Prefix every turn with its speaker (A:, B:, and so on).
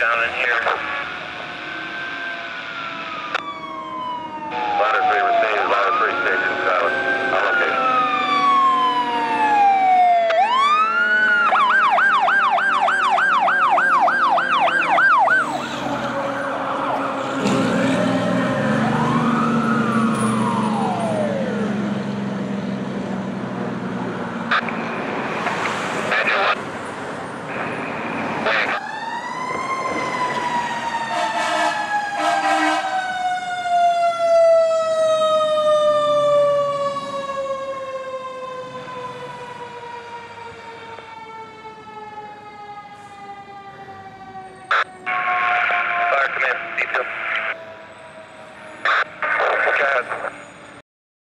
A: down in here.